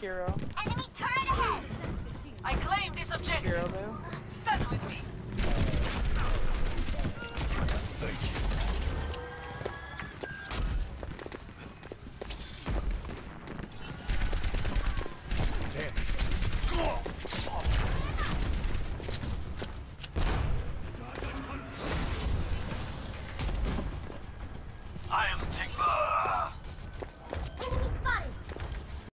Hero. Enemy turret ahead! I claim this objective. Hero, though. Stand with me. Thank you. Damn it.